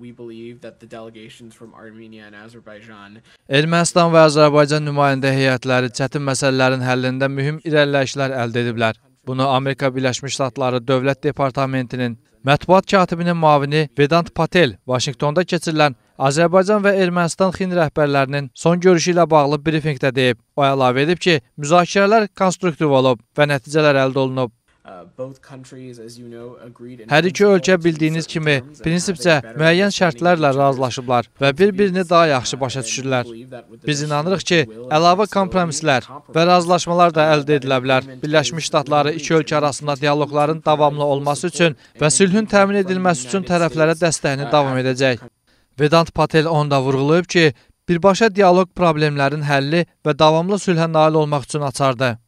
We believe that the delegations from Armenia and Azerbaijan Ermənistan və Azərbaycan nümayəndə heyətləri çətin məsələlərin həllində mühüm irəliləyişlər əldə ediblər. Bunu Amerika Birləşmiş Ştatları Dövlət Departamentinin mətbuat katibinin müavini Vedant Patel Vaşinqtonda keçirilən Azərbaycan və Ermənistan xin rəhbərlərinin son görüşü ilə bağlı brifinqdə deyib. O əlavə edib ki, müzakirələr konstruktiv olub və nəticələr əldə olunub. Uh, both countries, as you know, agreed in Hər iki principle ölkə bildiyiniz kimi prinsipcə müəyyən şərtlərlə razılaşıblar və bir-birini daha yaxşı başa düşürlər. Biz inanırıq ki, əlavə kompromislər və razılaşmalar da əldə edilə bilər. Birləşmiş Ştatları iki ölkə arasında dialoqların davamlı olması üçün və sülhün təmin edilməsi üçün tərəflərə dəstəyini davam edəcək. Vedant Patel onda vurğulayıb ki, birbaşa dialoq problemlərin həlli və davamlı sülhə nail olmaq üçün açardır.